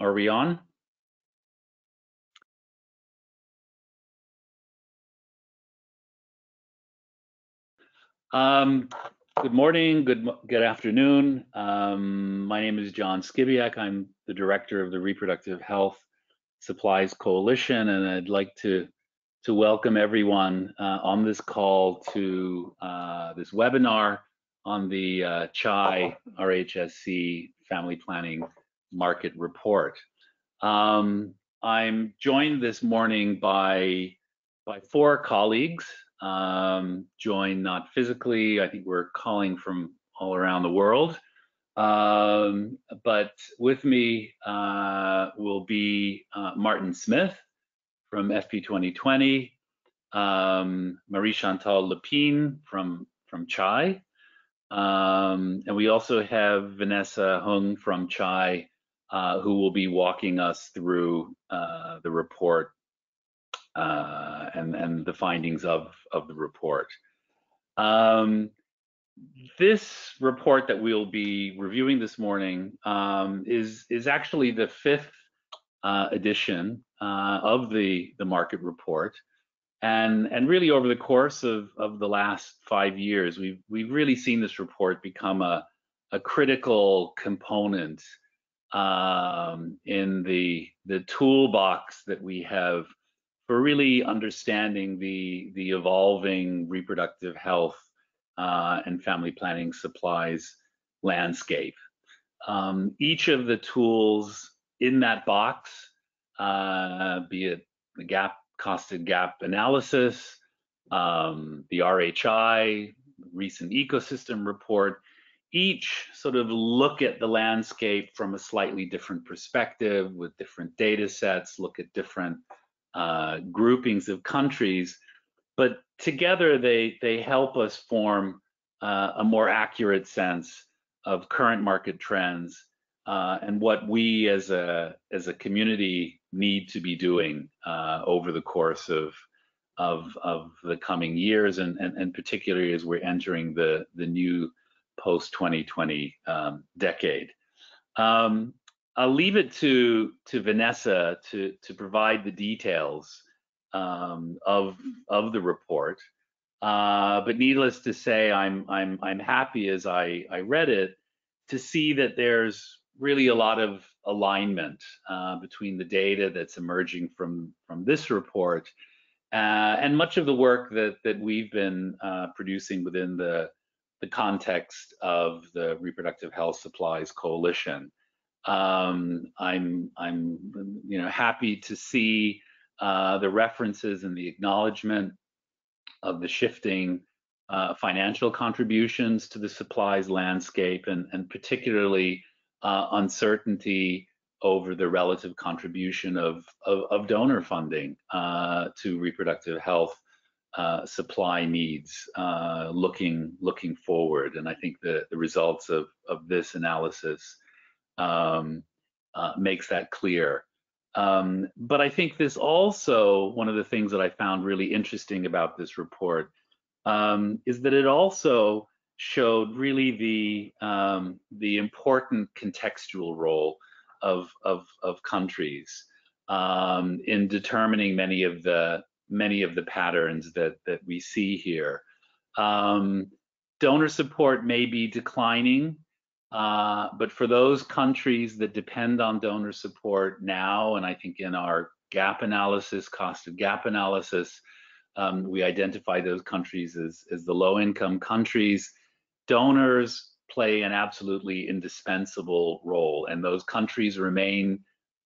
Are we on? Um, good morning, good good afternoon. Um, my name is John Skibiak. I'm the director of the Reproductive Health Supplies Coalition, and I'd like to to welcome everyone uh, on this call to uh, this webinar on the uh, CHAI RHSC Family Planning Market Report. Um, I'm joined this morning by by four colleagues um, join not physically. I think we're calling from all around the world. Um, but with me uh, will be uh, Martin Smith from FP 2020, um, Marie Chantal Lepine from, from CHAI, um, and we also have Vanessa Hung from CHAI, uh, who will be walking us through uh, the report uh, and, and the findings of, of the report. Um, this report that we'll be reviewing this morning um, is, is actually the fifth uh, edition uh, of the, the market report. And, and really over the course of, of the last five years, we've, we've really seen this report become a, a critical component um, in the, the toolbox that we have for really understanding the the evolving reproductive health uh, and family planning supplies landscape. Um, each of the tools in that box, uh, be it the gap costed gap analysis, um, the RHI, recent ecosystem report, each sort of look at the landscape from a slightly different perspective with different data sets, look at different uh, groupings of countries, but together they they help us form uh, a more accurate sense of current market trends uh, and what we as a as a community need to be doing uh, over the course of of of the coming years and and, and particularly as we're entering the the new post 2020 um, decade. Um, I'll leave it to to Vanessa to to provide the details um, of of the report. Uh, but needless to say, I'm I'm I'm happy as I I read it to see that there's really a lot of alignment uh, between the data that's emerging from from this report uh, and much of the work that that we've been uh, producing within the the context of the Reproductive Health Supplies Coalition. Um, I'm I'm you know happy to see uh, the references and the acknowledgement of the shifting uh, financial contributions to the supplies landscape and and particularly uh, uncertainty over the relative contribution of of, of donor funding uh, to reproductive health uh, supply needs uh, looking looking forward and I think the the results of of this analysis um, uh, makes that clear. Um, but I think this also, one of the things that I found really interesting about this report um, is that it also showed really the um, the important contextual role of of, of countries um, in determining many of the many of the patterns that that we see here. Um, donor support may be declining uh, but for those countries that depend on donor support now, and I think in our gap analysis, cost of gap analysis, um, we identify those countries as, as the low income countries. Donors play an absolutely indispensable role, and those countries remain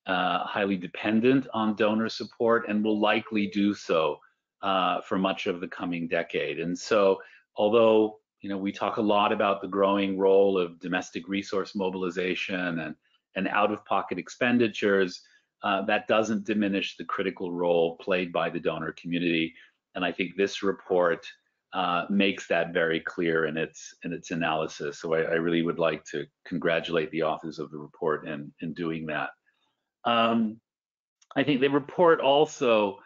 uh, highly dependent on donor support and will likely do so uh, for much of the coming decade. And so, although you know, we talk a lot about the growing role of domestic resource mobilization and, and out-of-pocket expenditures. Uh, that doesn't diminish the critical role played by the donor community. And I think this report uh, makes that very clear in its in its analysis. So I, I, really would like to congratulate the authors of the report in, in doing that. Um, I think the report also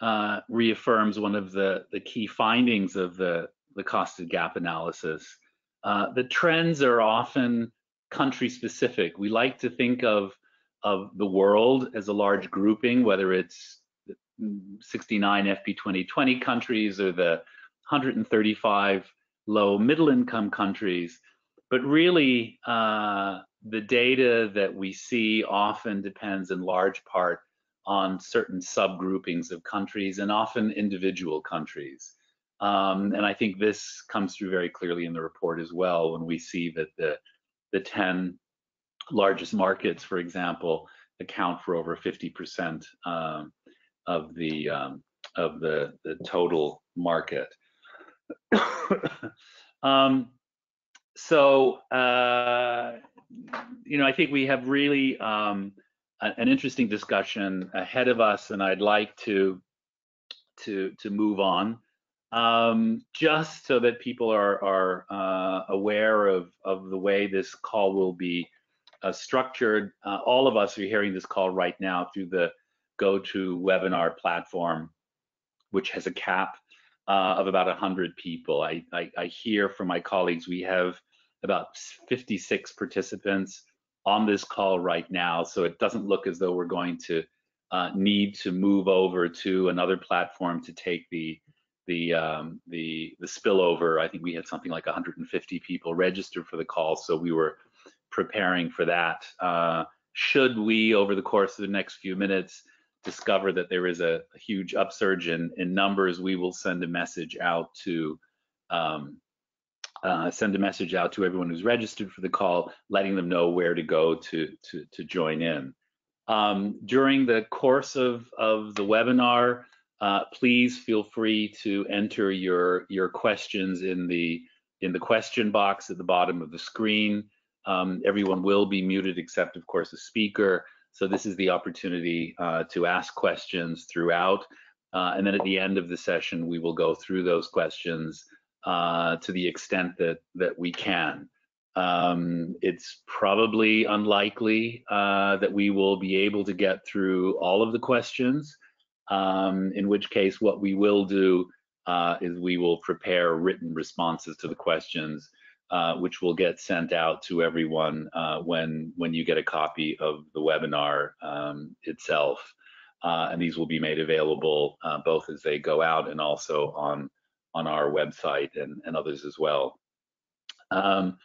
uh, reaffirms one of the, the key findings of the, the costed gap analysis. Uh, the trends are often country specific. We like to think of of the world as a large grouping, whether it's 69 FP 2020 countries or the 135 low middle income countries. But really, uh, the data that we see often depends in large part on certain subgroupings of countries and often individual countries. Um, and I think this comes through very clearly in the report as well when we see that the, the 10 largest markets, for example, account for over 50% um, of the um, of the, the total market. um, so, uh, you know, I think we have really um, an interesting discussion ahead of us, and I'd like to to to move on um, just so that people are are uh, aware of of the way this call will be uh, structured. Uh, all of us are hearing this call right now through the GoToWebinar platform, which has a cap uh, of about 100 people. I, I, I hear from my colleagues we have about 56 participants on this call right now, so it doesn't look as though we're going to uh, need to move over to another platform to take the the um, the the spillover. I think we had something like 150 people registered for the call, so we were preparing for that. Uh, should we, over the course of the next few minutes, discover that there is a, a huge upsurge in, in numbers, we will send a message out to um, uh, send a message out to everyone who's registered for the call, letting them know where to go to to, to join in. Um, during the course of, of the webinar, uh, please feel free to enter your your questions in the in the question box at the bottom of the screen. Um, everyone will be muted except, of course, the speaker. So this is the opportunity uh, to ask questions throughout. Uh, and then at the end of the session, we will go through those questions uh, to the extent that, that we can. Um, it's probably unlikely uh, that we will be able to get through all of the questions, um, in which case what we will do uh, is we will prepare written responses to the questions uh, which will get sent out to everyone uh, when when you get a copy of the webinar um, itself. Uh, and these will be made available uh, both as they go out and also on on our website and, and others as well. Um,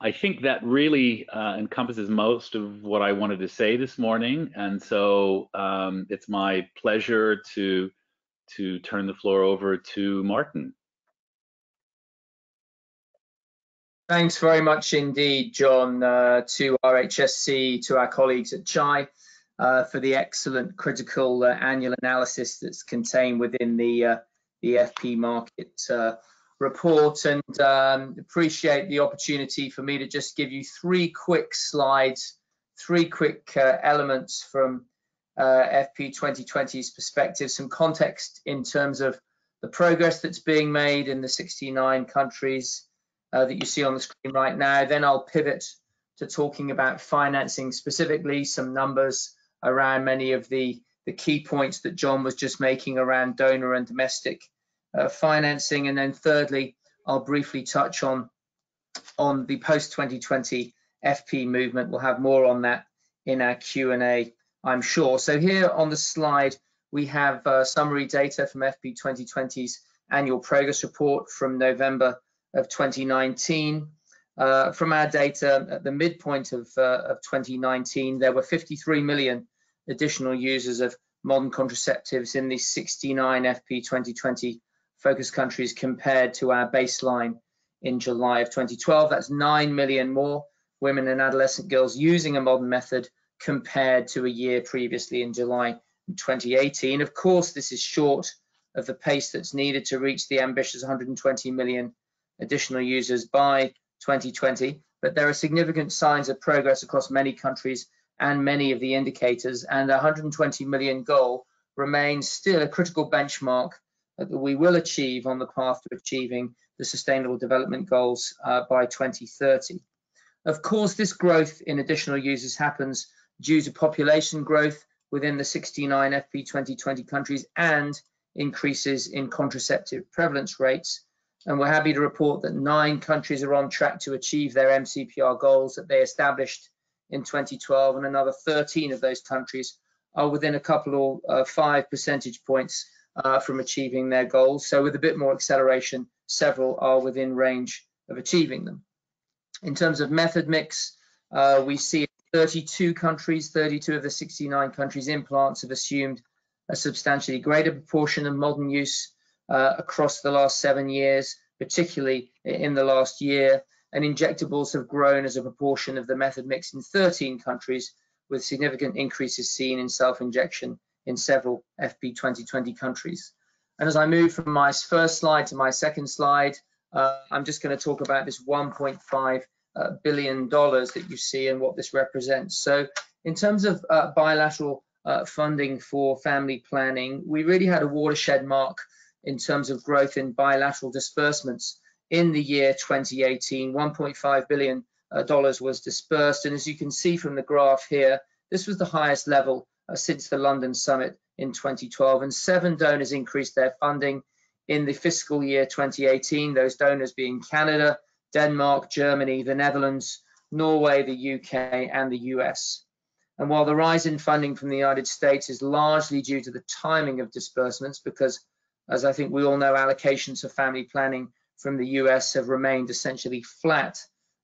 I think that really uh, encompasses most of what I wanted to say this morning, and so um, it's my pleasure to to turn the floor over to Martin. Thanks very much indeed, John, uh, to RHSC, to our colleagues at CHAI uh, for the excellent critical uh, annual analysis that's contained within the, uh, the FP market uh, report and um, appreciate the opportunity for me to just give you three quick slides, three quick uh, elements from FP 2020's perspective, some context in terms of the progress that's being made in the 69 countries uh, that you see on the screen right now. Then I'll pivot to talking about financing specifically, some numbers around many of the, the key points that John was just making around donor and domestic uh, financing. And then thirdly, I'll briefly touch on, on the post-2020 FP movement. We'll have more on that in our Q&A, I'm sure. So here on the slide, we have uh, summary data from FP 2020's annual progress report from November of 2019. Uh, from our data at the midpoint of, uh, of 2019, there were 53 million additional users of modern contraceptives in the 69 FP 2020 focus countries compared to our baseline in July of 2012. That's 9 million more women and adolescent girls using a modern method compared to a year previously in July 2018. Of course, this is short of the pace that's needed to reach the ambitious 120 million additional users by 2020, but there are significant signs of progress across many countries and many of the indicators, and the 120 million goal remains still a critical benchmark that we will achieve on the path to achieving the Sustainable Development Goals uh, by 2030. Of course, this growth in additional users happens due to population growth within the 69 FP 2020 countries and increases in contraceptive prevalence rates, and we're happy to report that nine countries are on track to achieve their MCPR goals that they established in 2012, and another 13 of those countries are within a couple of uh, five percentage points uh, from achieving their goals. So with a bit more acceleration, several are within range of achieving them. In terms of method mix, uh, we see 32 countries, 32 of the 69 countries implants have assumed a substantially greater proportion of modern use uh, across the last seven years, particularly in the last year. And injectables have grown as a proportion of the method mix in 13 countries, with significant increases seen in self-injection in several FP 2020 countries. And as I move from my first slide to my second slide, uh, I'm just going to talk about this 1.5 uh, billion dollars that you see and what this represents. So in terms of uh, bilateral uh, funding for family planning, we really had a watershed mark in terms of growth in bilateral disbursements in the year 2018. 1.5 billion uh, dollars was dispersed, and as you can see from the graph here, this was the highest level uh, since the London summit in 2012, and seven donors increased their funding in the fiscal year 2018. Those donors being Canada, Denmark, Germany, the Netherlands, Norway, the UK, and the US. And while the rise in funding from the United States is largely due to the timing of disbursements, because as I think we all know, allocations for family planning from the US have remained essentially flat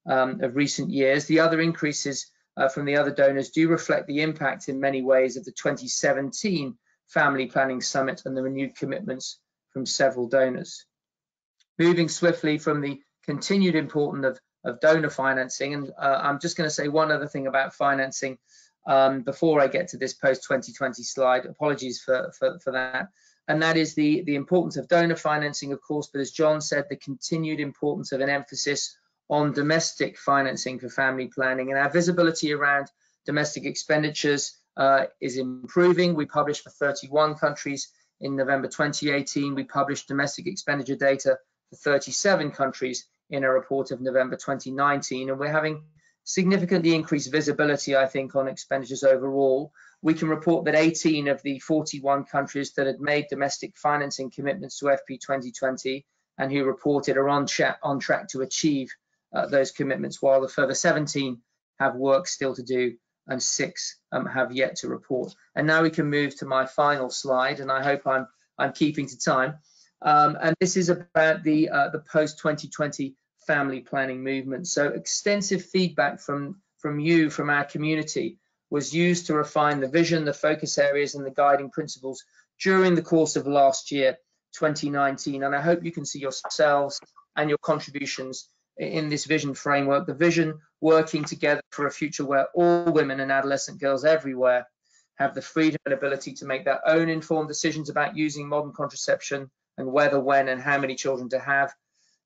um, of recent years. The other increases uh, from the other donors do reflect the impact in many ways of the 2017 Family Planning Summit and the renewed commitments from several donors. Moving swiftly from the continued importance of, of donor financing, and uh, I'm just going to say one other thing about financing um, before I get to this post-2020 slide. Apologies for, for, for that and that is the, the importance of donor financing, of course, but as John said, the continued importance of an emphasis on domestic financing for family planning. And our visibility around domestic expenditures uh, is improving. We published for 31 countries in November 2018. We published domestic expenditure data for 37 countries in a report of November 2019. And we're having significantly increased visibility, I think, on expenditures overall we can report that 18 of the 41 countries that had made domestic financing commitments to FP 2020 and who reported are on, on track to achieve uh, those commitments, while the further 17 have work still to do and six um, have yet to report. And now we can move to my final slide, and I hope I'm I'm keeping to time. Um, and this is about the uh, the post 2020 family planning movement. So extensive feedback from from you, from our community, was used to refine the vision, the focus areas, and the guiding principles during the course of last year, 2019. And I hope you can see yourselves and your contributions in this vision framework. The vision working together for a future where all women and adolescent girls everywhere have the freedom and ability to make their own informed decisions about using modern contraception and whether, when, and how many children to have,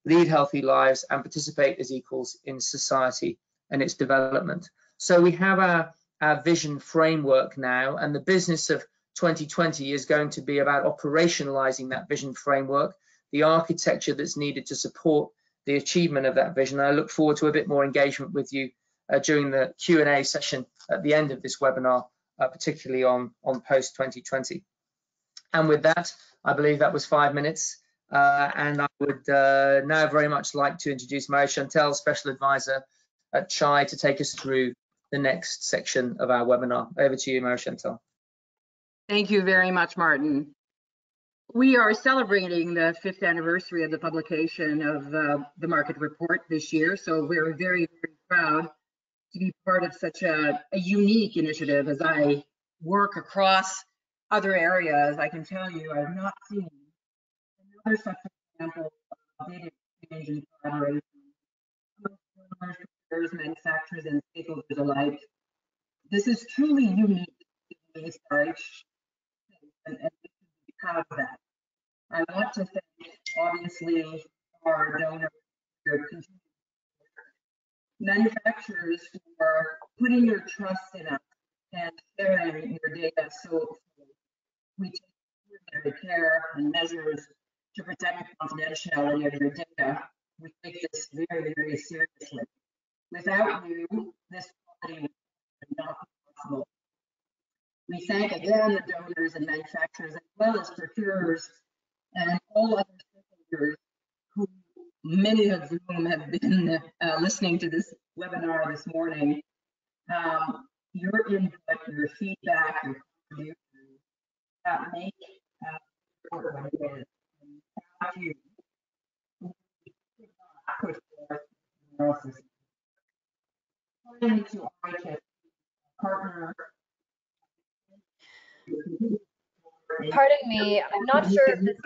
lead healthy lives, and participate as equals in society and its development. So we have our our vision framework now, and the business of 2020 is going to be about operationalizing that vision framework, the architecture that's needed to support the achievement of that vision. I look forward to a bit more engagement with you uh, during the Q&A session at the end of this webinar, uh, particularly on, on post 2020. And with that, I believe that was five minutes. Uh, and I would uh, now very much like to introduce Mary Chantal, Special Advisor at CHAI, to take us through the next section of our webinar. Over to you, Mary Chantal. Thank you very much, Martin. We are celebrating the fifth anniversary of the publication of uh, the market report this year, so we're very, very proud to be part of such a, a unique initiative as I work across other areas. I can tell you I've not seen another such example of data exchange and collaboration manufacturers, and stakeholders alike. This is truly unique to the research, and, and we of that. I want to thank, obviously, our donors manufacturers for putting your trust in us and sharing your data so we take extraordinary care and measures to protect the confidentiality of your data. We take this very, very seriously. Without you, this quality would not be possible. We thank again the donors and manufacturers, as well as procurers and all other stakeholders who, many of whom have been uh, listening to this webinar this morning. um, your input, your feedback, your contributions that make uh, what it is. Without you, we could not put forth analysis. According to RHS partner. Pardon me, I'm not sure if this is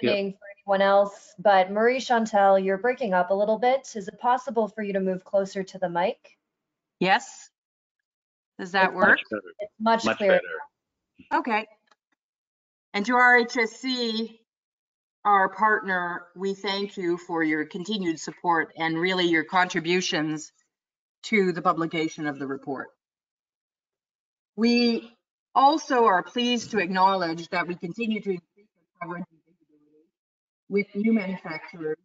happening for anyone else, but Marie Chantal, you're breaking up a little bit. Is it possible for you to move closer to the mic? Yes? Does that It's work? Much better. It's much Much clearer. better. Okay. And to RHSC, our partner, we thank you for your continued support and really your contributions to the publication of the report. We also are pleased to acknowledge that we continue to increase our coverage and visibility with new manufacturers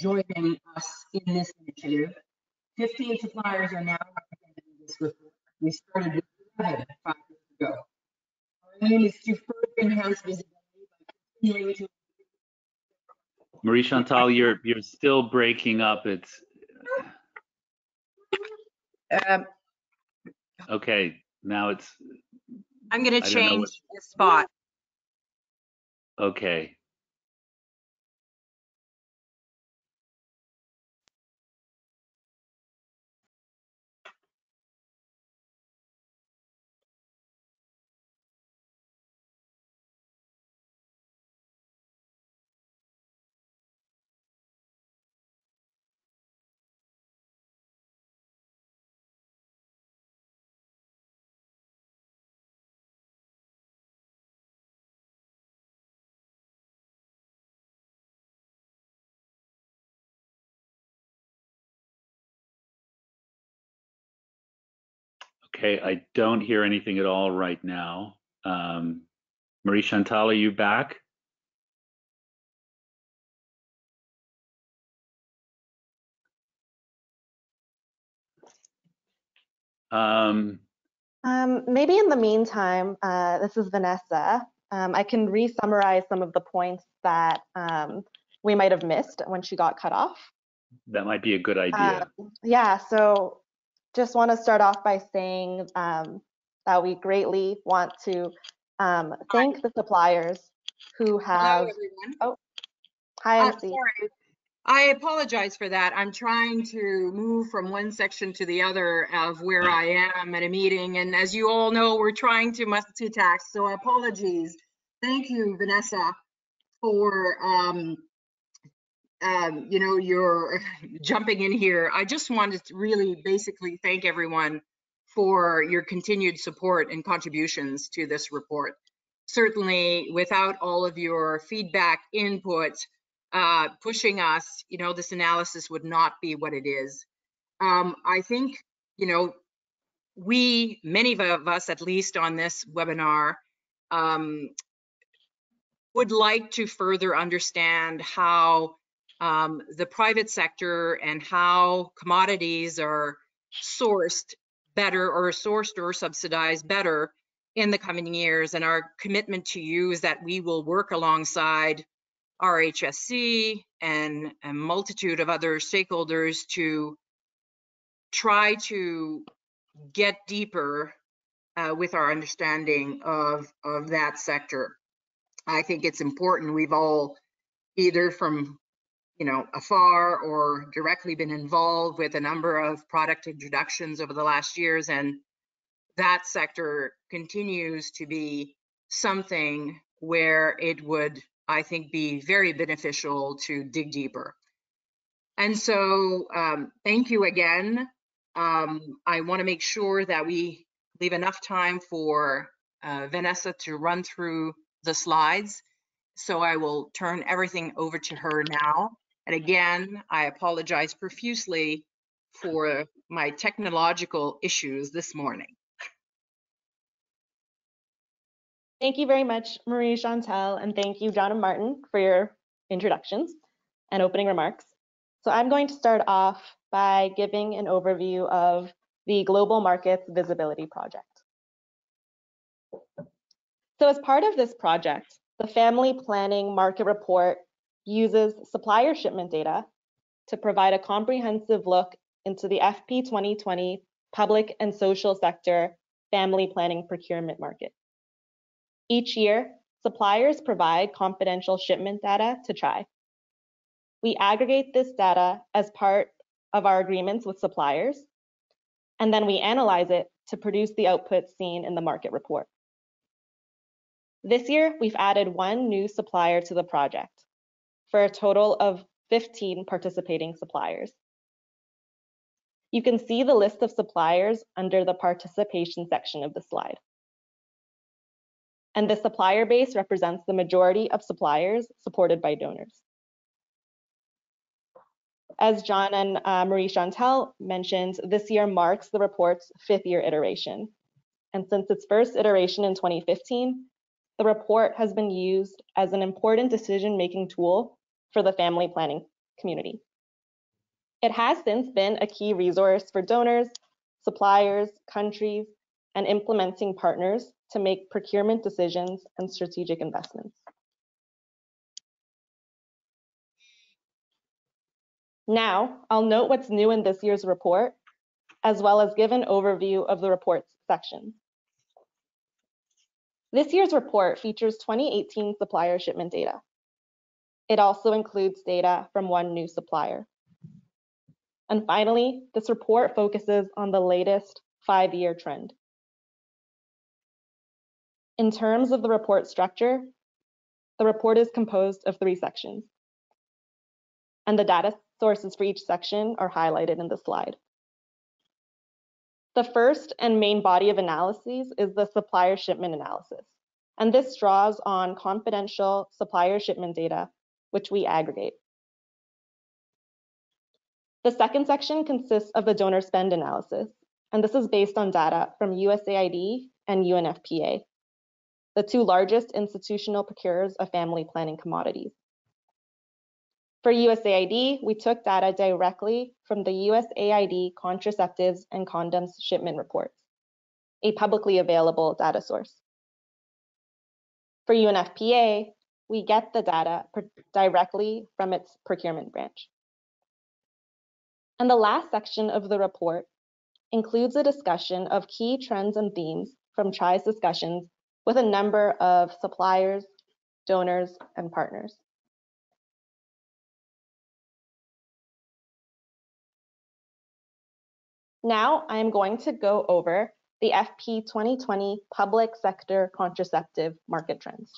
joining us in this initiative. 15 suppliers are now represented in this report. We started with 11 five years ago. Our aim is to further enhance visibility by continuing to Marie Chantal, you're you're still breaking up. It's Um, okay. Now it's I'm going I to don't know change what- the spot. okay. Okay, I don't hear anything at all right now. Um, Marie Chantal, are you back? Um, Um, maybe in the meantime, uh, this is Vanessa. Um, I can re-summarize some of the points that um, we might have missed when she got cut off. that might be a good idea. Um, yeah, so just want to start off by saying um, that we greatly want to um, thank the suppliers who Hello, have. everyone. Hi, Uh, MC. sorry. I apologize for that. I'm trying to move from one section to the other of where I am at a meeting. And as you all know, we're trying to multitask, so apologies. Thank you, Vanessa, for, um, um, you know, you're jumping in here. I just wanted to really basically thank everyone for your continued support and contributions to this report. Certainly, without all of your feedback, input, uh, pushing us, you know, this analysis would not be what it is. Um, I think, you know, we, many of us, at least on this webinar, um, would like to further understand how um, the private sector and how commodities are sourced better or sourced or subsidized better in the coming years. And our commitment to you is that we will work alongside RHSC and a multitude of other stakeholders to try to get deeper uh, with our understanding of, of that sector. I think it's important we've all either from you know afar or directly been involved with a number of product introductions over the last years and that sector continues to be something where it would I think be very beneficial to dig deeper. And so um, thank you again. Um, I want to make sure that we leave enough time for uh, Vanessa to run through the slides. So I will turn everything over to her now. And again, I apologize profusely for my technological issues this morning. Thank you very much, Marie Chantal, and thank you, John and Martin, for your introductions and opening remarks. So I'm going to start off by giving an overview of the Global Markets Visibility Project. So as part of this project, the Family Planning Market Report uses supplier shipment data to provide a comprehensive look into the FP 2020 public and social sector family planning procurement market. Each year, suppliers provide confidential shipment data to CHAI. We aggregate this data as part of our agreements with suppliers, and then we analyze it to produce the output seen in the market report. This year, we've added one new supplier to the project for a total of 15 participating suppliers. You can see the list of suppliers under the participation section of the slide. And the supplier base represents the majority of suppliers supported by donors. As John and uh, Marie Chantal mentioned, this year marks the report's fifth year iteration. And since its first iteration in 2015, the report has been used as an important decision-making tool for the family planning community. It has since been a key resource for donors, suppliers, countries, and implementing partners to make procurement decisions and strategic investments. Now, I'll note what's new in this year's report, as well as give an overview of the report's section. This year's report features 2018 supplier shipment data. It also includes data from one new supplier. And finally, this report focuses on the latest five-year trend. In terms of the report structure, the report is composed of three sections. And the data sources for each section are highlighted in the slide. The first and main body of analyses is the supplier shipment analysis. And this draws on confidential supplier shipment data, which we aggregate. The second section consists of the donor spend analysis, and this is based on data from USAID and UNFPA, the two largest institutional procurers of family planning commodities. For USAID, we took data directly from the USAID Contraceptives and Condoms Shipment Reports, a publicly available data source. For UNFPA, we get the data directly from its procurement branch. And the last section of the report includes a discussion of key trends and themes from CHAI's discussions with a number of suppliers, donors, and partners. Now I am going to go over the FP 2020 Public Sector Contraceptive Market Trends.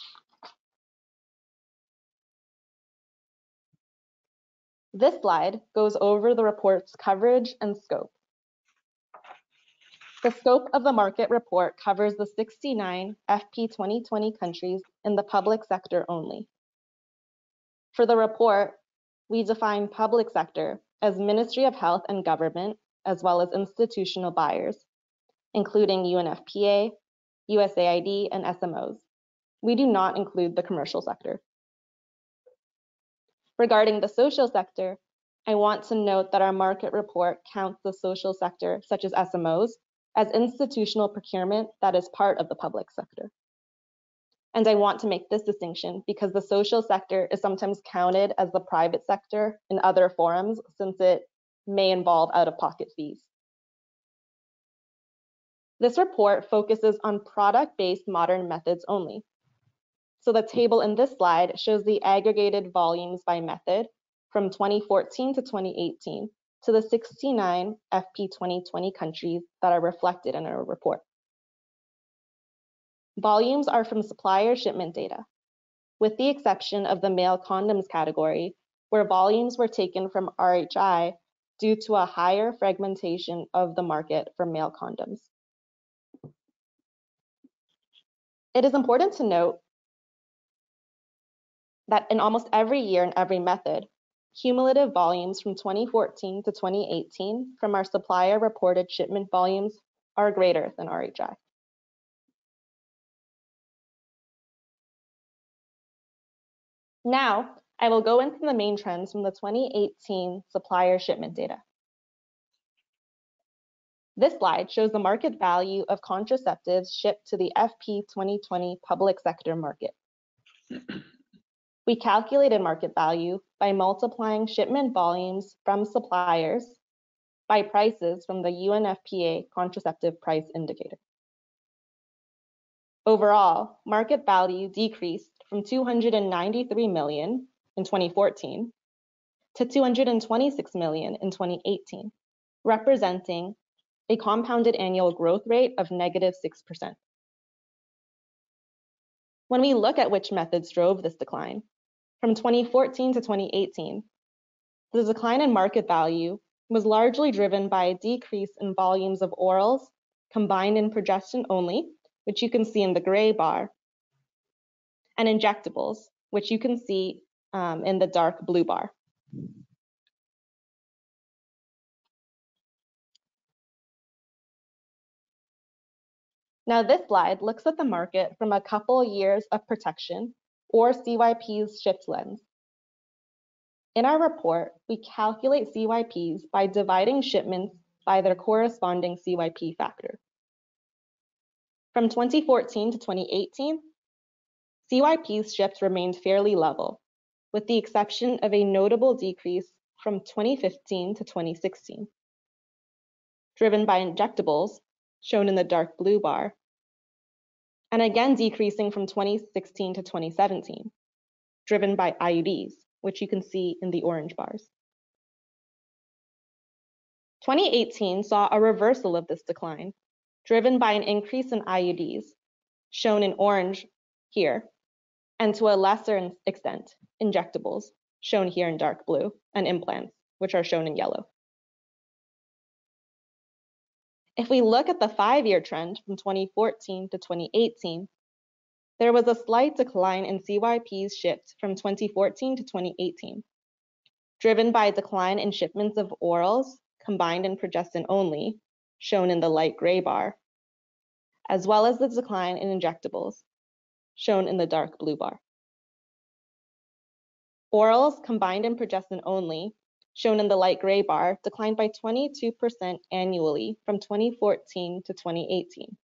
This slide goes over the report's coverage and scope. The scope of the market report covers the 69 FP 2020 countries in the public sector only. For the report, we define public sector as Ministry of Health and Government, as well as institutional buyers, including UNFPA, USAID, and SMOs. We do not include the commercial sector. Regarding the social sector, I want to note that our market report counts the social sector, such as SMOs, as institutional procurement that is part of the public sector. And I want to make this distinction because the social sector is sometimes counted as the private sector in other forums since it may involve out-of-pocket fees. This report focuses on product-based modern methods only. So the table in this slide shows the aggregated volumes by method from 2014 to 2018 to the 69 FP 2020 countries that are reflected in our report. Volumes are from supplier shipment data, with the exception of the male condoms category, where volumes were taken from RHI due to a higher fragmentation of the market for male condoms. It is important to note that in almost every year and every method, cumulative volumes from 2014 to 2018 from our supplier reported shipment volumes are greater than RHI. Now, I will go into the main trends from the 2018 supplier shipment data. This slide shows the market value of contraceptives shipped to the FP 2020 public sector market. We calculated market value by multiplying shipment volumes from suppliers by prices from the UNFPA contraceptive price indicator. Overall, market value decreased from 293 million in 2014 to 226 million in 2018, representing a compounded annual growth rate of negative 6%. When we look at which methods drove this decline, from 2014 to 2018, the decline in market value was largely driven by a decrease in volumes of orals combined in progestin only, which you can see in the gray bar, and injectables, which you can see um, in the dark blue bar. Now this slide looks at the market from a couple years of protection or CYP's shift lens. In our report, we calculate CYPs by dividing shipments by their corresponding CYP factor. From 2014 to 2018, CYP's ships remained fairly level, with the exception of a notable decrease from 2015 to 2016, driven by injectables, shown in the dark blue bar, and again decreasing from 2016 to 2017, driven by IUDs, which you can see in the orange bars. 2018 saw a reversal of this decline, driven by an increase in IUDs, shown in orange here, and to a lesser extent, injectables, shown here in dark blue, and implants, which are shown in yellow. If we look at the five-year trend from 2014 to 2018, there was a slight decline in CYP's shipped from 2014 to 2018, driven by a decline in shipments of orals combined and progestin only, shown in the light gray bar, as well as the decline in injectables, shown in the dark blue bar. Orals combined and progestin only, shown in the light gray bar, declined by 22% annually from 2014 to 2018,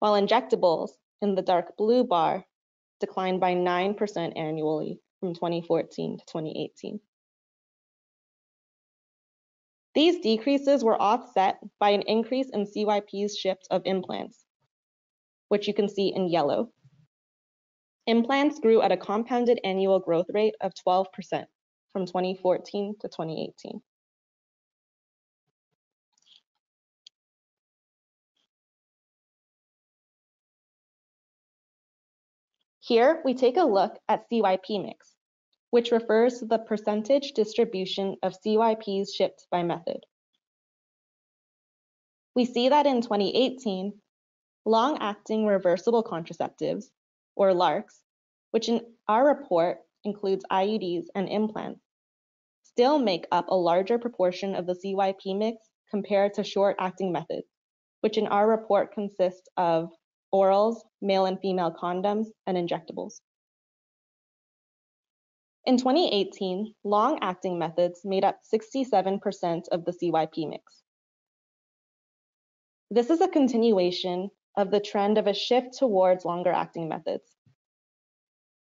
while injectables in the dark blue bar declined by 9% annually from 2014 to 2018. These decreases were offset by an increase in CYP's shipped of implants, which you can see in yellow. Implants grew at a compounded annual growth rate of 12% from 2014 to 2018. Here, we take a look at CYP mix, which refers to the percentage distribution of CYPs shipped by method. We see that in 2018, long-acting reversible contraceptives, or LARCs, which in our report includes IUDs and implants, still make up a larger proportion of the CYP mix compared to short-acting methods, which in our report consist of orals, male and female condoms, and injectables. In 2018, long-acting methods made up 67% of the CYP mix. This is a continuation of the trend of a shift towards longer-acting methods.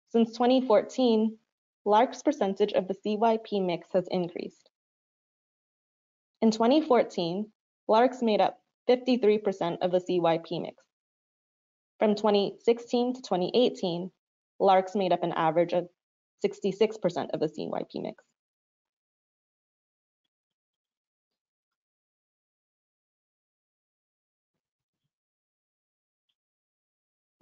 Since 2014, LARC's percentage of the CYP mix has increased. In 2014, LARCs made up 53% of the CYP mix. From 2016 to 2018, LARCs made up an average of 66% of the CYP mix.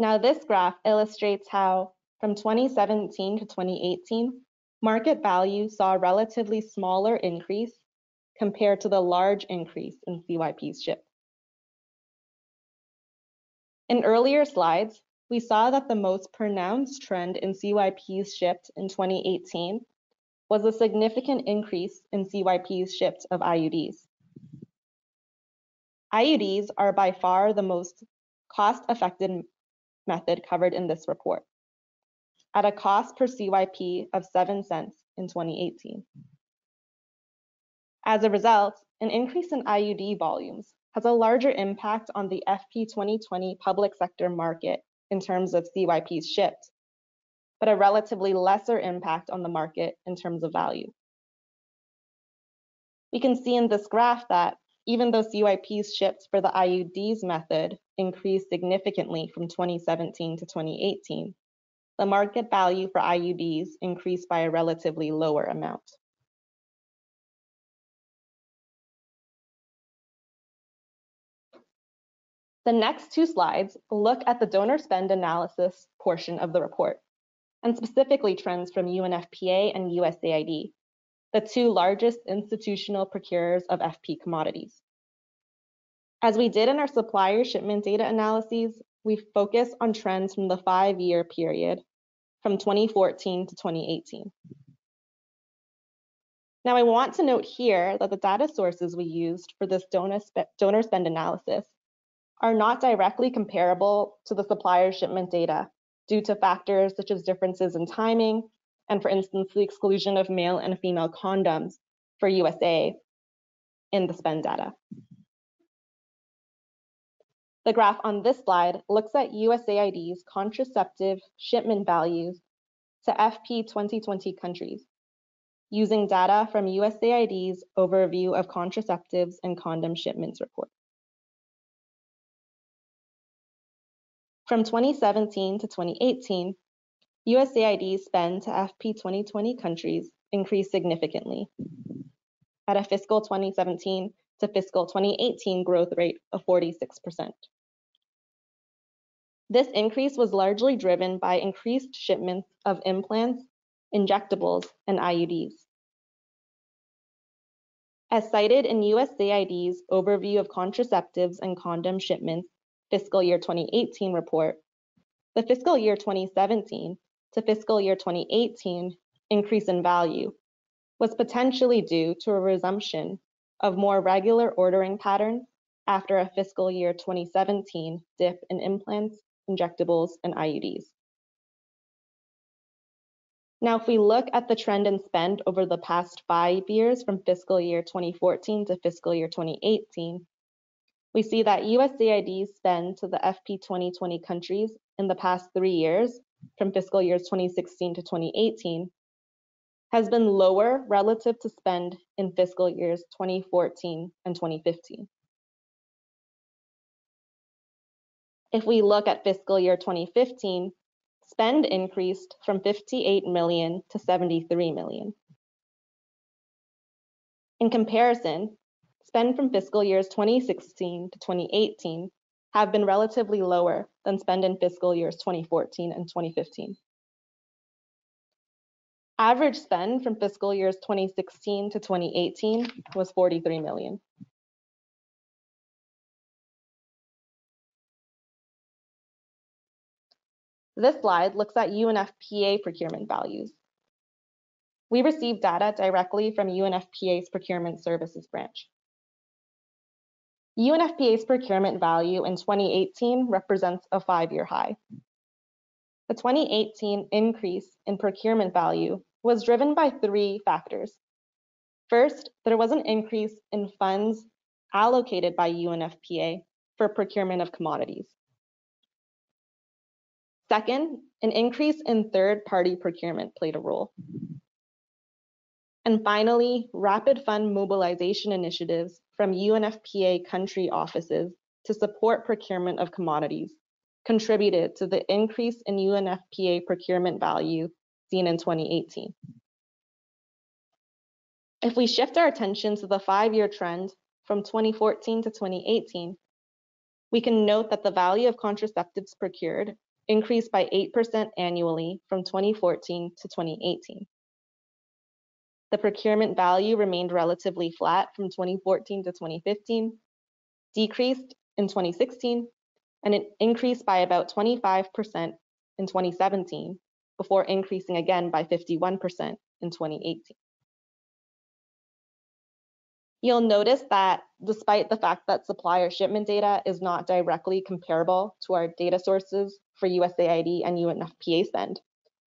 Now this graph illustrates how from 2017 to 2018, market value saw a relatively smaller increase compared to the large increase in CYP's shipped. In earlier slides, we saw that the most pronounced trend in CYPs shipped in 2018 was a significant increase in CYPs shipped of IUDs. IUDs are by far the most cost-effective method covered in this report, at a cost per CYP of 7 cents in 2018. As a result, an increase in IUD volumes has a larger impact on the FP 2020 public sector market in terms of CYPs shipped, but a relatively lesser impact on the market in terms of value. We can see in this graph that even though CYPs shipped for the IUDs method increased significantly from 2017 to 2018, the market value for IUDs increased by a relatively lower amount. The next two slides look at the donor spend analysis portion of the report, and specifically trends from UNFPA and USAID, the two largest institutional procurers of FP commodities. As we did in our supplier shipment data analyses, we focus on trends from the five-year period from 2014 to 2018. Now, I want to note here that the data sources we used for this donor, spe donor spend analysis are not directly comparable to the supplier shipment data due to factors such as differences in timing and, for instance, the exclusion of male and female condoms for USA in the spend data. The graph on this slide looks at USAID's contraceptive shipment values to FP 2020 countries using data from USAID's Overview of Contraceptives and Condom Shipments report. From 2017 to 2018, USAID spend to FP 2020 countries increased significantly at a fiscal 2017 to fiscal 2018 growth rate of 46%. This increase was largely driven by increased shipments of implants, injectables, and IUDs. As cited in USAID's Overview of Contraceptives and Condom Shipments fiscal year 2018 report, the fiscal year 2017 to fiscal year 2018 increase in value was potentially due to a resumption of more regular ordering patterns after a fiscal year 2017 dip in implants, injectables, and IUDs. Now, if we look at the trend in spend over the past five years from fiscal year 2014 to fiscal year 2018, we see that USAID's spend to the FP 2020 countries in the past three years, from fiscal years 2016 to 2018, has been lower relative to spend in fiscal years 2014 and 2015. If we look at fiscal year 2015, spend increased from 58 million to 73 million. In comparison, spend from fiscal years 2016 to 2018 have been relatively lower than spend in fiscal years 2014 and 2015. Average spend from fiscal years 2016 to 2018 was 43 million. This slide looks at UNFPA procurement values. We received data directly from UNFPA's Procurement Services branch. UNFPA's procurement value in 2018 represents a five-year high. The 2018 increase in procurement value was driven by three factors. First, there was an increase in funds allocated by UNFPA for procurement of commodities. Second, an increase in third-party procurement played a role. And finally, rapid fund mobilization initiatives from UNFPA country offices to support procurement of commodities contributed to the increase in UNFPA procurement value seen in 2018. If we shift our attention to the five-year trend from 2014 to 2018, we can note that the value of contraceptives procured increased by 8% annually from 2014 to 2018. The procurement value remained relatively flat from 2014 to 2015, decreased in 2016, and it increased by about 25% in 2017 before increasing again by 51% in 2018. You'll notice that despite the fact that supplier shipment data is not directly comparable to our data sources for USAID and UNFPA spend,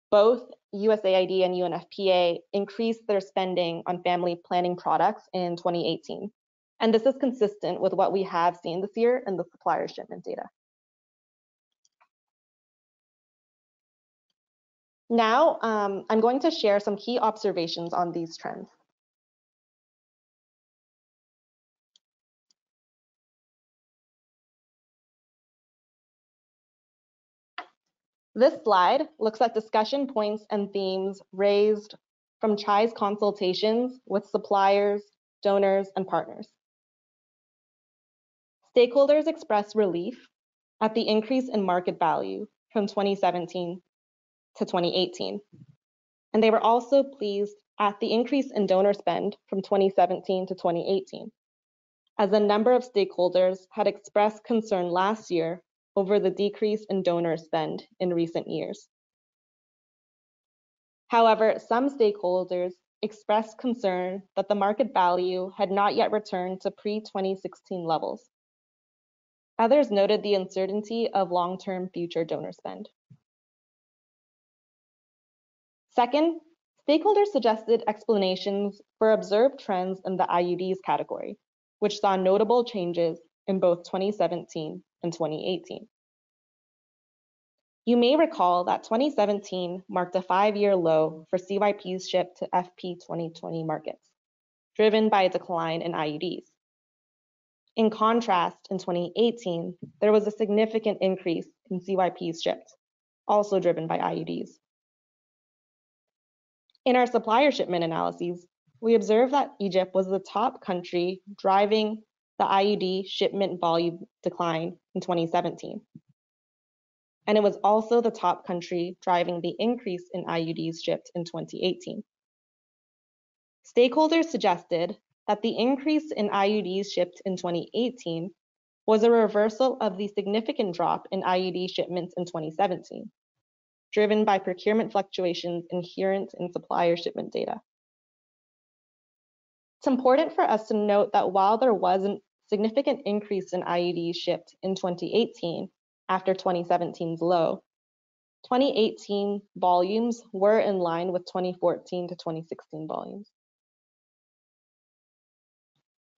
both USAID and UNFPA increased their spending on family planning products in 2018. And this is consistent with what we have seen this year in the supplier shipment data. Now, um, I'm going to share some key observations on these trends. This slide looks at discussion points and themes raised from CHAI's consultations with suppliers, donors, and partners. Stakeholders expressed relief at the increase in market value from 2017 to 2018. And they were also pleased at the increase in donor spend from 2017 to 2018, as a number of stakeholders had expressed concern last year over the decrease in donor spend in recent years. However, some stakeholders expressed concern that the market value had not yet returned to pre-2016 levels. Others noted the uncertainty of long-term future donor spend. Second, stakeholders suggested explanations for observed trends in the IUDs category, which saw notable changes in both 2017 and 2018. You may recall that 2017 marked a five-year low for CYPs shipped to FP 2020 markets, driven by a decline in IUDs. In contrast, in 2018, there was a significant increase in CYPs shipped, also driven by IUDs. In our supplier shipment analyses, we observed that Egypt was the top country driving the IUD shipment volume decline in 2017. And it was also the top country driving the increase in IUDs shipped in 2018. Stakeholders suggested that the increase in IUDs shipped in 2018 was a reversal of the significant drop in IUD shipments in 2017, driven by procurement fluctuations inherent in supplier shipment data. It's important for us to note that while there was a significant increase in IUDs shipped in 2018 after 2017's low, 2018 volumes were in line with 2014 to 2016 volumes.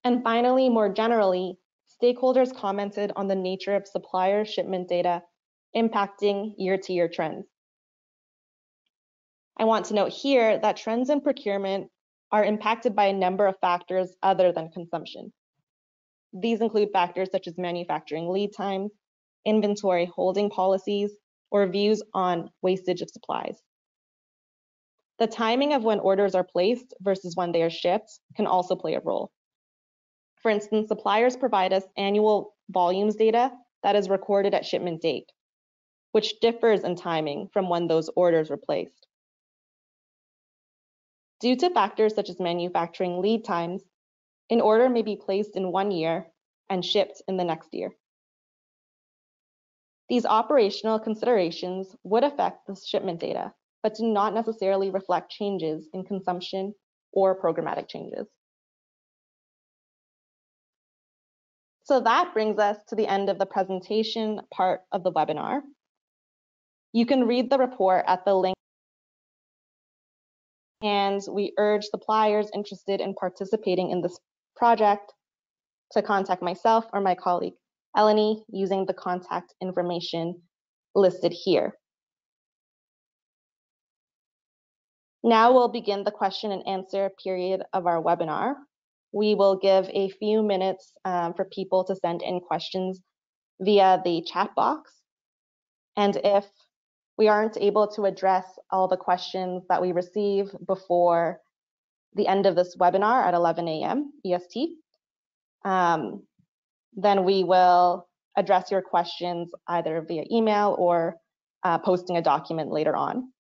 And finally, more generally, stakeholders commented on the nature of supplier shipment data impacting year-to-year -year trends. I want to note here that trends in procurement are impacted by a number of factors other than consumption. These include factors such as manufacturing lead times, inventory holding policies, or views on wastage of supplies. The timing of when orders are placed versus when they are shipped can also play a role. For instance, suppliers provide us annual volumes data that is recorded at shipment date, which differs in timing from when those orders were placed. Due to factors such as manufacturing lead times, an order may be placed in one year and shipped in the next year. These operational considerations would affect the shipment data, but do not necessarily reflect changes in consumption or programmatic changes. So that brings us to the end of the presentation part of the webinar. You can read the report at the link and we urge suppliers interested in participating in this project to contact myself or my colleague Eleni using the contact information listed here. Now we'll begin the question and answer period of our webinar. We will give a few minutes um, for people to send in questions via the chat box. And if we aren't able to address all the questions that we receive before the end of this webinar at 11 a.m. EST. Um, then we will address your questions either via email or uh, posting a document later on.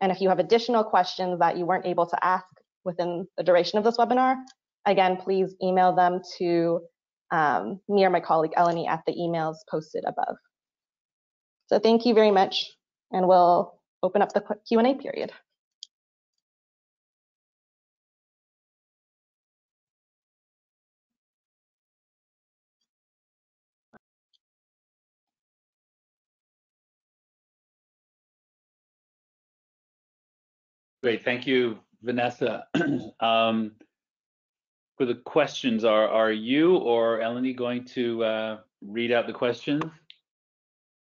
And if you have additional questions that you weren't able to ask within the duration of this webinar, again, please email them to um, me or my colleague Eleni at the emails posted above. So thank you very much and we'll open up the Q&A period. Great, thank you, Vanessa. um, for the questions, are are you or Eleni going to uh, read out the questions?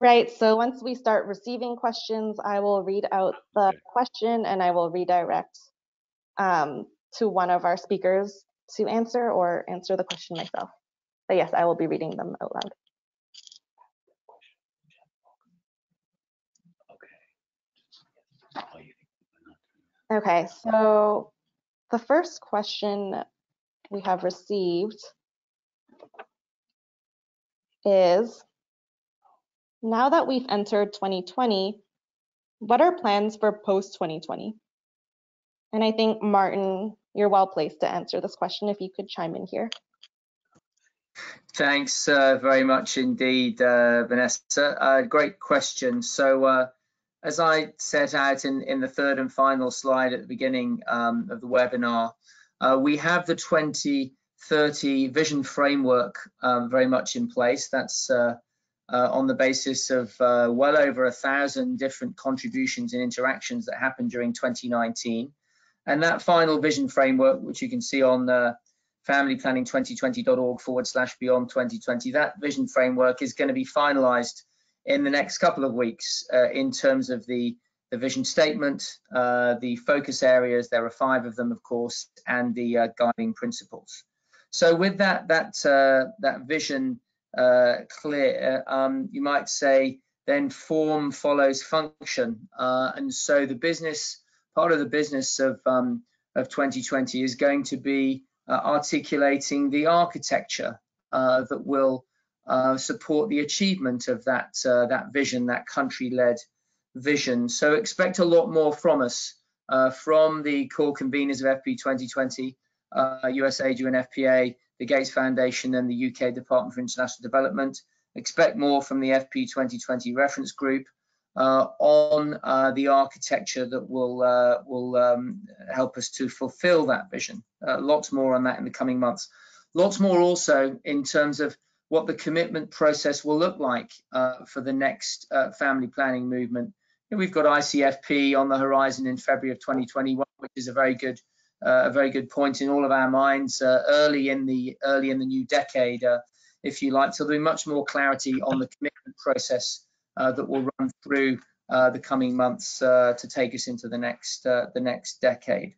Right, so once we start receiving questions, I will read out the question and I will redirect um, to one of our speakers to answer or answer the question myself. But yes, I will be reading them out loud. Okay, so the first question we have received is, now that we've entered 2020, what are plans for post-2020? And I think, Martin, you're well placed to answer this question if you could chime in here. Thanks uh, very much indeed, uh, Vanessa. Uh, great question. So, uh, as I set out in, in the third and final slide at the beginning um, of the webinar, uh, we have the 2030 vision framework um, very much in place. That's uh, on the basis of well over a thousand different contributions and interactions that happened during 2019. And that final vision framework, which you can see on familyplanning2020.org forward slash beyond 2020. That vision framework is going to be finalized in the next couple of weeks uh, in terms of the, the vision statement, uh, the focus areas, there are five of them, of course, and the uh, guiding principles. So with that, that, uh, that vision uh, clear, um, you might say then form follows function. Uh, and so the business, part of the business of, um, of 2020 is going to be articulating the architecture that will uh, support the achievement of that that vision, that country-led vision. So expect a lot more from us, from the core conveners of FP 2020, USAID UNFPA, the Gates Foundation and the UK Department for International Development. Expect more from the FP 2020 reference group uh, on uh, the architecture that will uh, will um, help us to fulfill that vision. lots more on that in the coming months. Lots more also in terms of what the commitment process will look like for the next family planning movement. We've got ICFP on the horizon in February of 2021, which is a very good uh, a very good point in all of our minds uh, early in the early in the new decade, uh, if you like. So there'll be much more clarity on the commitment process uh, that will run through uh, the coming months uh, to take us into the next the next decade.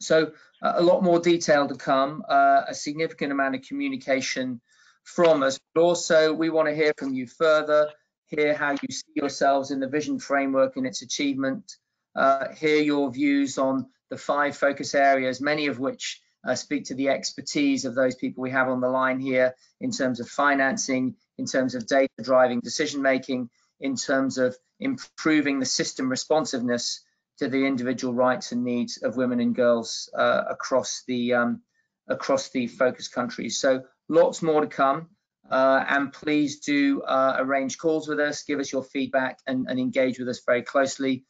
So a lot more detail to come, a significant amount of communication from us, but also we want to hear from you further, hear how you see yourselves in the vision framework and its achievement, uh, hear your views on the five focus areas, many of which uh, speak to the expertise of those people we have on the line here in terms of financing, in terms of data driving decision making, in terms of improving the system responsiveness to the individual rights and needs of women and girls uh, across the um, across the focus countries. So lots more to come. Uh, and please do uh, arrange calls with us, give us your feedback and, and engage with us very closely.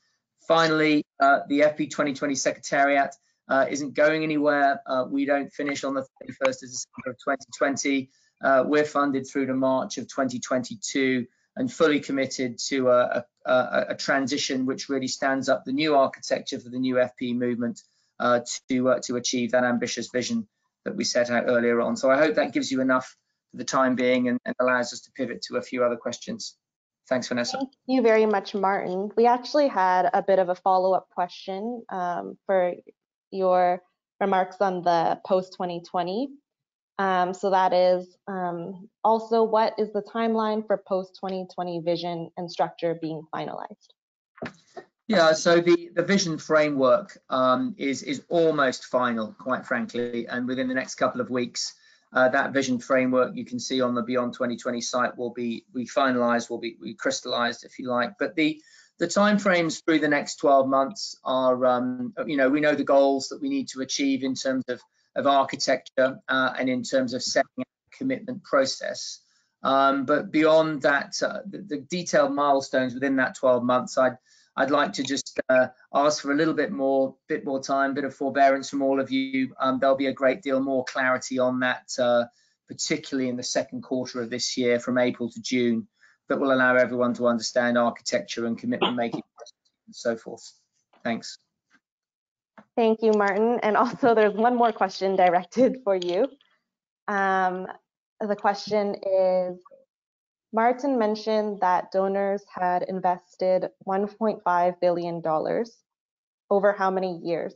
Finally, uh, the FP 2020 Secretariat uh, isn't going anywhere. Uh, we don't finish on the 31st of December of 2020. Uh, we're funded through to March of 2022 and fully committed to a, a, a, transition which really stands up the new architecture for the new FP movement to, to achieve that ambitious vision that we set out earlier on. So I hope that gives you enough for the time being and, and allows us to pivot to a few other questions. Thanks, Vanessa. Thank you very much, Martin. We actually had a bit of a follow-up question um, for your remarks on the post 2020. Um, so that is um, also what is the timeline for post 2020 vision and structure being finalized? Yeah, so the, the vision framework um, is, is almost final, quite frankly, and within the next couple of weeks, uh, that vision framework you can see on the Beyond 2020 site will be, be finalized, will be, be crystallized, if you like. But the, the timeframes through the next 12 months are, um, you know, we know the goals that we need to achieve in terms of, of architecture uh, and in terms of setting a commitment process. Um, but beyond that, uh, the, the, detailed milestones within that 12 months, I'd, I'd like to just uh, ask for a little bit more, bit more time, bit of forbearance from all of you. Um, there'll be a great deal more clarity on that, uh, particularly in the second quarter of this year, from April to June that will allow everyone to understand architecture and commitment making and so forth. Thanks. Thank you, Martin. And also there's one more question directed for you. Um, the question is, Martin mentioned that donors had invested $1.5 billion over how many years?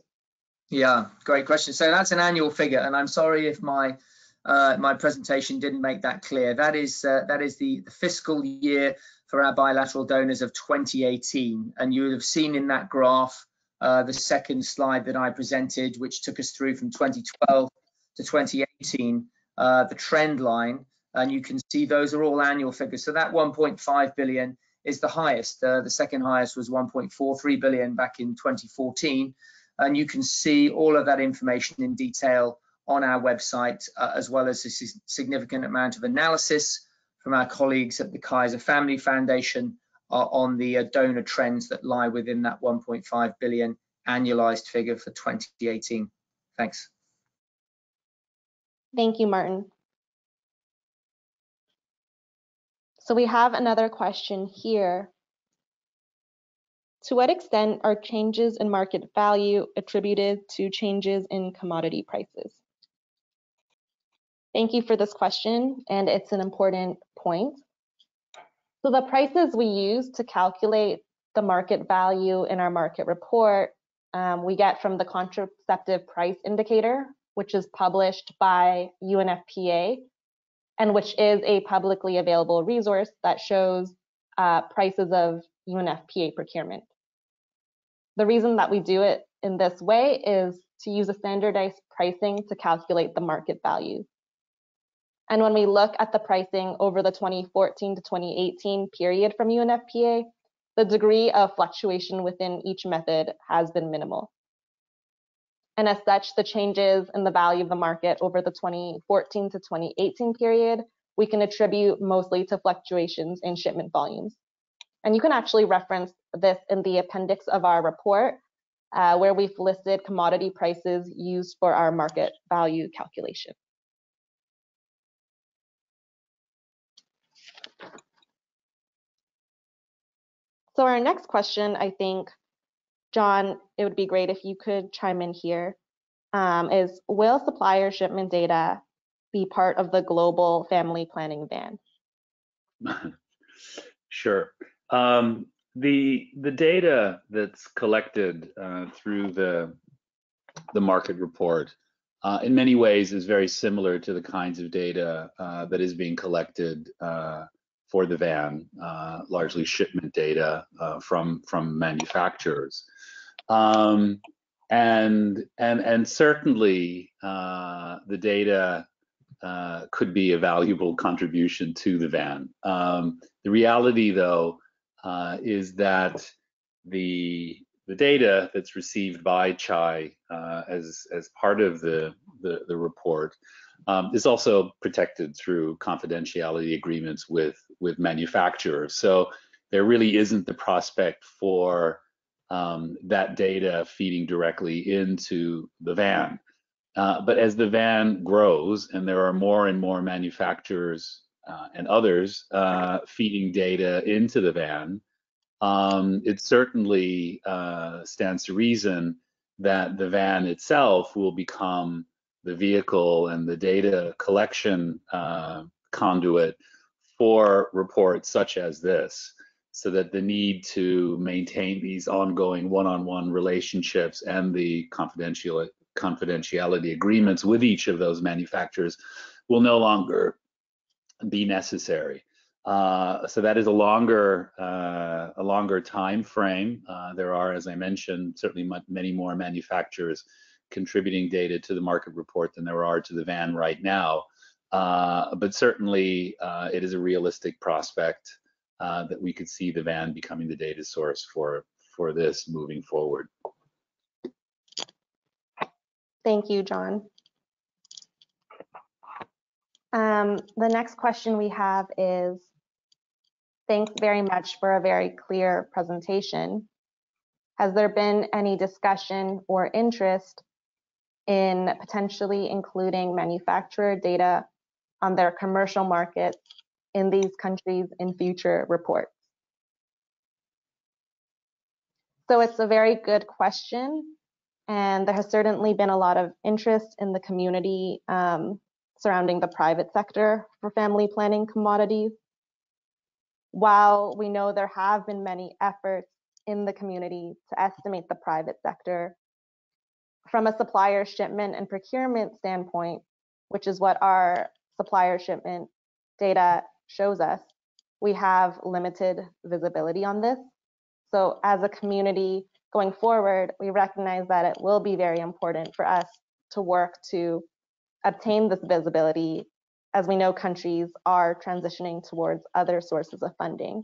Yeah, great question. So that's an annual figure, and I'm sorry if my uh, my presentation didn't make that clear. That is uh, that is the, fiscal year for our bilateral donors of 2018, and you would have seen in that graph uh, the second slide that I presented, which took us through from 2012 to 2018, uh, the trend line, and you can see those are all annual figures. So that 1.5 billion is the highest. Uh, the second highest was 1.43 billion back in 2014. And you can see all of that information in detail on our website, uh, as well as a significant amount of analysis from our colleagues at the Kaiser Family Foundation uh, on the uh, donor trends that lie within that 1.5 billion annualized figure for 2018. Thanks. Thank you, Martin. So we have another question here. To what extent are changes in market value attributed to changes in commodity prices? Thank you for this question, and it's an important point. So the prices we use to calculate the market value in our market report, um, we get from the contraceptive price indicator, which is published by UNFPA and which is a publicly available resource that shows uh, prices of UNFPA procurement. The reason that we do it in this way is to use a standardized pricing to calculate the market value. And when we look at the pricing over the 2014 to 2018 period from UNFPA, the degree of fluctuation within each method has been minimal. And as such, the changes in the value of the market over the 2014 to 2018 period, we can attribute mostly to fluctuations in shipment volumes. And you can actually reference this in the appendix of our report, uh, where we've listed commodity prices used for our market value calculation. So our next question, I think, John, it would be great if you could chime in here. Um, is will supplier shipment data be part of the global family planning VAN? sure. Um, the the data that's collected uh, through the the market report uh, in many ways is very similar to the kinds of data uh, that is being collected uh, for the VAN, uh, largely shipment data uh, from from manufacturers. Um, and and and certainly uh, the data uh, could be a valuable contribution to the VAN. Um, the reality, though, uh, is that the the data that's received by CHAI uh, as as part of the the, the report um, is also protected through confidentiality agreements with with manufacturers. So there really isn't the prospect for um, that data feeding directly into the VAN. Uh, but as the VAN grows and there are more and more manufacturers uh, and others uh, feeding data into the VAN, um, it certainly uh, stands to reason that the VAN itself will become the vehicle and the data collection uh, conduit for reports such as this so that the need to maintain these ongoing one-on-one relationships and the confidential confidentiality agreements with each of those manufacturers will no longer be necessary. Uh, so that is a longer uh, a longer time frame. Uh, there are, as I mentioned, certainly many more manufacturers contributing data to the market report than there are to the VAN right now. Uh, but certainly, uh, it is a realistic prospect uh, that we could see the VAN becoming the data source for for this moving forward. Thank you, John. Um, the next question we have is, thanks very much for a very clear presentation. Has there been any discussion or interest in potentially including manufacturer data on their commercial markets in these countries in future reports? So it's a very good question. And there has certainly been a lot of interest in the community um, surrounding the private sector for family planning commodities. While we know there have been many efforts in the community to estimate the private sector, from a supplier shipment and procurement standpoint, which is what our supplier shipment data shows us, we have limited visibility on this. So as a community, going forward, we recognize that it will be very important for us to work to obtain this visibility as we know countries are transitioning towards other sources of funding.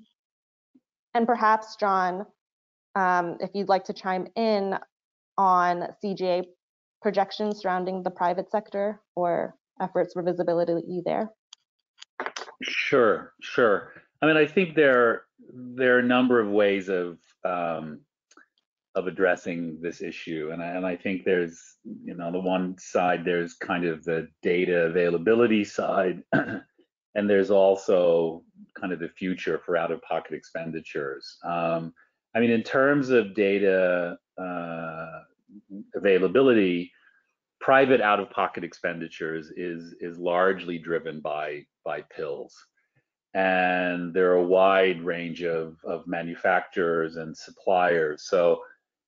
And perhaps, John, um, if you'd like to chime in on CGA projections surrounding the private sector or efforts for visibility there. Sure, sure. I mean, I think there there are a number of ways of um, of addressing this issue, and I, and I think there's you know on the one side there's kind of the data availability side, and there's also kind of the future for out-of-pocket expenditures. Um, I mean, in terms of data uh, availability, private out-of-pocket expenditures is is largely driven by by pills and there are a wide range of, of manufacturers and suppliers. So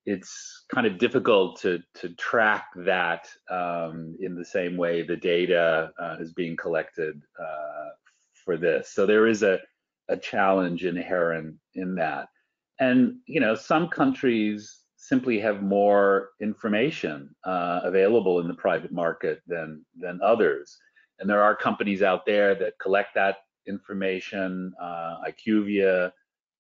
it's kind of difficult to, to track that um, in the same way the data uh, is being collected uh, for this. So there is a, a challenge inherent in that. And, you know, some countries simply have more information uh, available in the private market than, than others. And there are companies out there that collect that information, uh, IQVIA,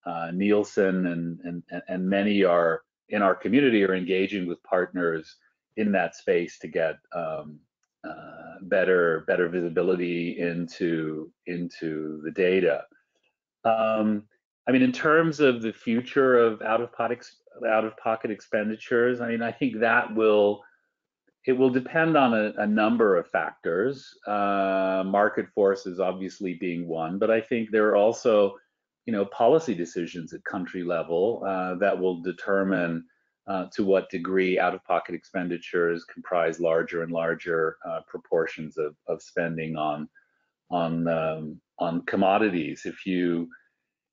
uh, Nielsen, and, and, and many are in our community are engaging with partners in that space to get um, uh, better better visibility into into the data. Um, I mean, in terms of the future of out of pocket out of pocket expenditures, I mean, I think that will it will depend on a, a number of factors. Uh, market forces obviously being one, but I think there are also, you know, policy decisions at country level uh, that will determine uh, to what degree out-of-pocket expenditures comprise larger and larger uh, proportions of, of spending on on um, on commodities. If you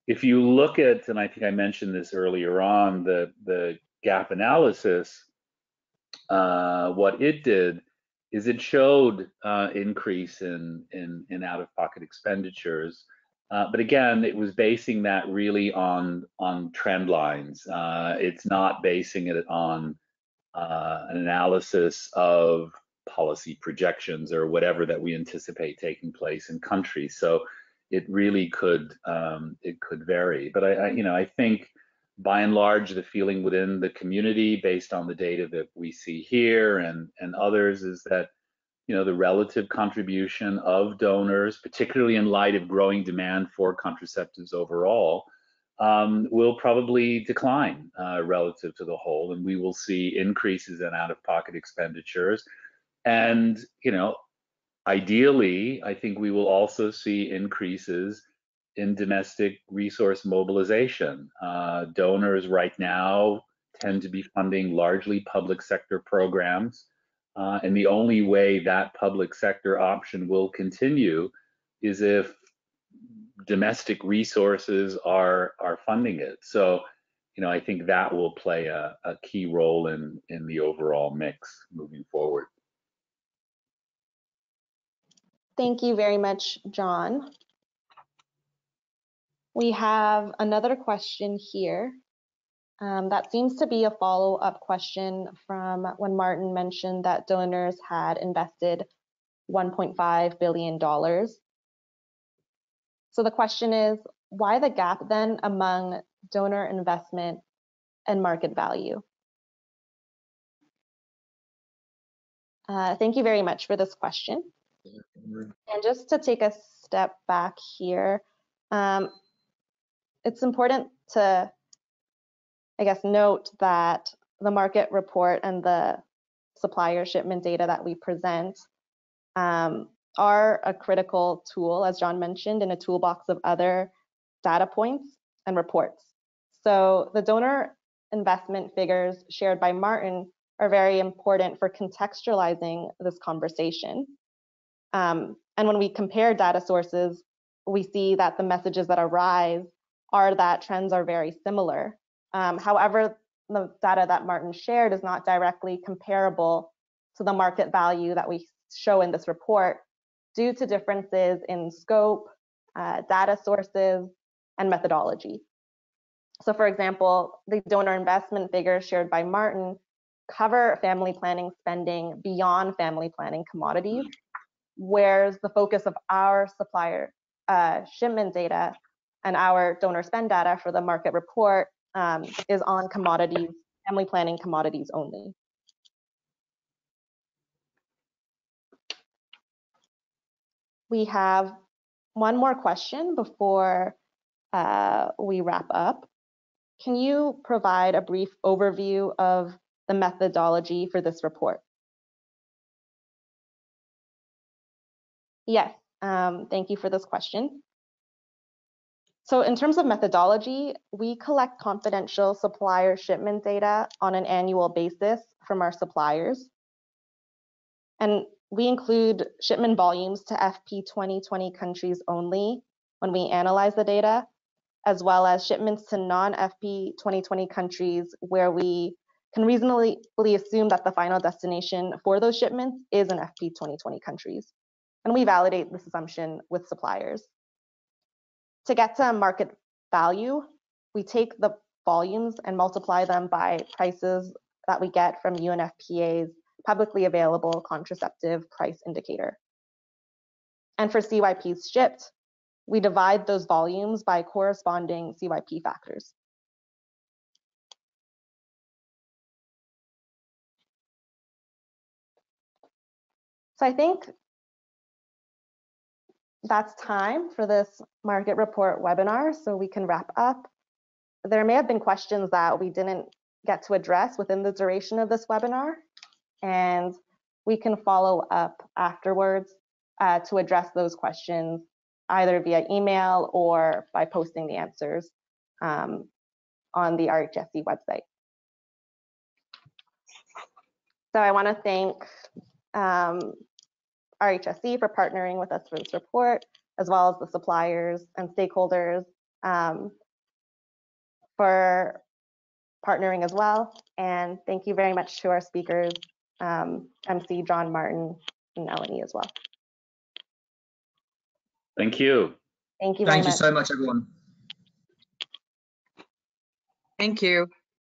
if you look at, and I think I mentioned this earlier on, the the gap analysis uh, what it did is it showed uh, increase in, in, in out-of-pocket expenditures. Uh, but again, it was basing that really on on trend lines. Uh, it's not basing it on uh, an analysis of policy projections or whatever that we anticipate taking place in countries. So it really could um, it could vary. But I, I you know I think by and large, the feeling within the community, based on the data that we see here and, and others, is that you know the relative contribution of donors, particularly in light of growing demand for contraceptives overall, um, will probably decline uh, relative to the whole, and we will see increases in out-of-pocket expenditures. And you know, ideally, I think we will also see increases in domestic resource mobilization. Uh, donors right now tend to be funding largely public sector programs. Uh, and the only way that public sector option will continue is if domestic resources are are funding it. So, you know, I think that will play a, a key role in in the overall mix moving forward. Thank you very much, John. We have another question here. Um, that seems to be a follow-up question from when Martin mentioned that donors had invested $1.5 billion. So the question is, why the gap then among donor investment and market value? Uh, thank you very much for this question. And just to take a step back here, um, it's important to, I guess, note that the market report and the supplier shipment data that we present um, are a critical tool, as John mentioned, in a toolbox of other data points and reports. So the donor investment figures shared by Martin are very important for contextualizing this conversation. Um, and when we compare data sources, we see that the messages that arise are that trends are very similar. Um, however, the data that Martin shared is not directly comparable to the market value that we show in this report due to differences in scope, uh, data sources, and methodology. So for example, the donor investment figures shared by Martin cover family planning spending beyond family planning commodities, whereas the focus of our supplier uh, shipment data and our donor spend data for the market report um, is on commodities, family planning commodities only. We have one more question before uh, we wrap up. Can you provide a brief overview of the methodology for this report? Yes, um, thank you for this question. So in terms of methodology, we collect confidential supplier shipment data on an annual basis from our suppliers. And we include shipment volumes to FP 2020 countries only when we analyze the data, as well as shipments to non-FP 2020 countries where we can reasonably assume that the final destination for those shipments is an FP 2020 countries. And we validate this assumption with suppliers. To get to market value, we take the volumes and multiply them by prices that we get from UNFPA's publicly available contraceptive price indicator. And for CYPs shipped, we divide those volumes by corresponding CYP factors. So I think that's time for this market report webinar, so we can wrap up. There may have been questions that we didn't get to address within the duration of this webinar, and we can follow up afterwards uh, to address those questions either via email or by posting the answers um, on the RHSC website. So I want to thank um, RHSC for partnering with us for this report, as well as the suppliers and stakeholders um, for partnering as well. And thank you very much to our speakers, um, MC John Martin and Eleni as well. Thank you. Thank you very Thank you much. so much, everyone. Thank you.